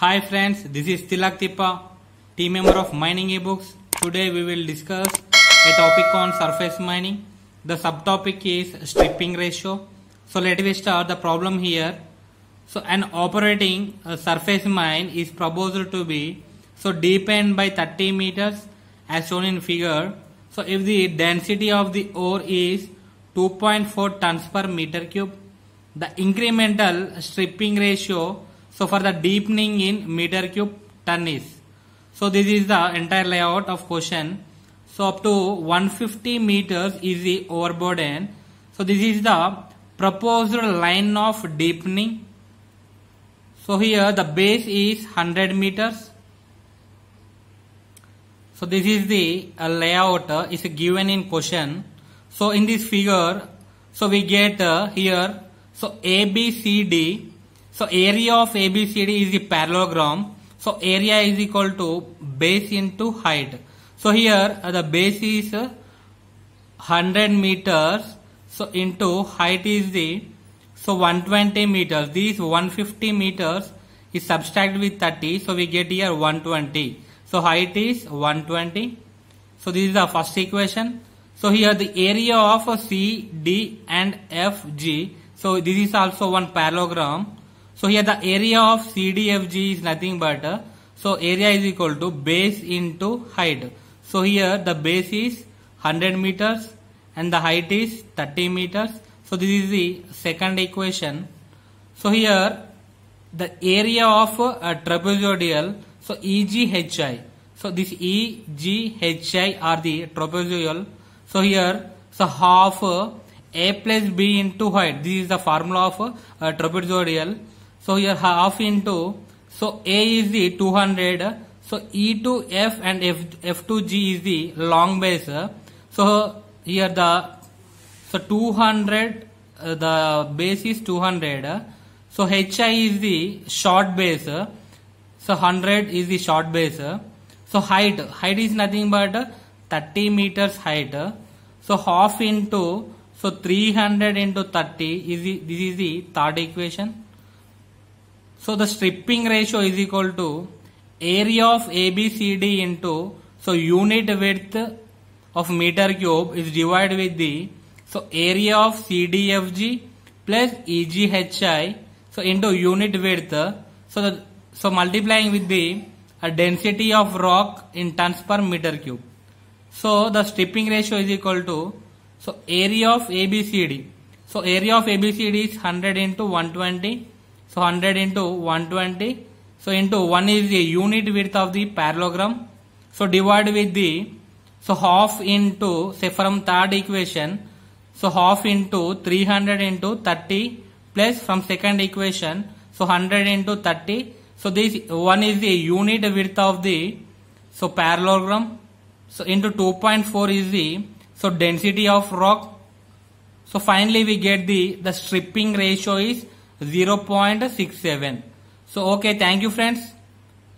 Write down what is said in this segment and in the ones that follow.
Hi friends, this is Tilak Tippa, team member of Mining eBooks. Today we will discuss a topic on surface mining. The subtopic is stripping ratio. So let me start the problem here. So an operating uh, surface mine is proposed to be so deepened by 30 meters as shown in figure. So if the density of the ore is 2.4 tons per meter cube, the incremental stripping ratio so for the deepening in meter cube ton is. So this is the entire layout of question. So up to 150 meters is the overburden. So this is the proposed line of deepening. So here the base is 100 meters. So this is the uh, layout uh, is given in question. So in this figure, so we get uh, here, so ABCD, so area of ABCD is the parallelogram. So area is equal to base into height. So here uh, the base is uh, 100 meters. So into height is the so 120 meters. These 150 meters is subtracted with 30. So we get here 120. So height is 120. So this is the first equation. So here the area of C, D and F, G. So this is also one parallelogram. So here the area of CDFG is nothing but uh, so area is equal to base into height. So here the base is 100 meters and the height is 30 meters. So this is the second equation. So here the area of a trapezoidal so EGHI. So this EGHI are the trapezoidal. So here so half uh, a plus b into height. This is the formula of a trapezoidal. So here half into so a is the 200. So e to f and f f to g is the long base. So here the so 200 uh, the base is 200. So hi is the short base. So 100 is the short base. So height height is nothing but 30 meters height. So half into so 300 into 30 is the, this is the third equation. So the stripping ratio is equal to area of ABCD into so unit width of meter cube is divided with the so area of CDFG plus EGHI so into unit width so the, so multiplying with the a density of rock in tons per meter cube. So the stripping ratio is equal to so area of ABCD. So area of ABCD is 100 into 120. So 100 into 120. So into 1 is the unit width of the parallelogram. So divide with the so half into say from third equation. So half into 300 into 30 plus from second equation. So 100 into 30. So this one is the unit width of the so parallelogram. So into 2.4 is the so density of rock. So finally we get the the stripping ratio is 0.67. So okay thank you friends.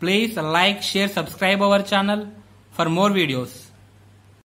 Please like, share, subscribe our channel for more videos.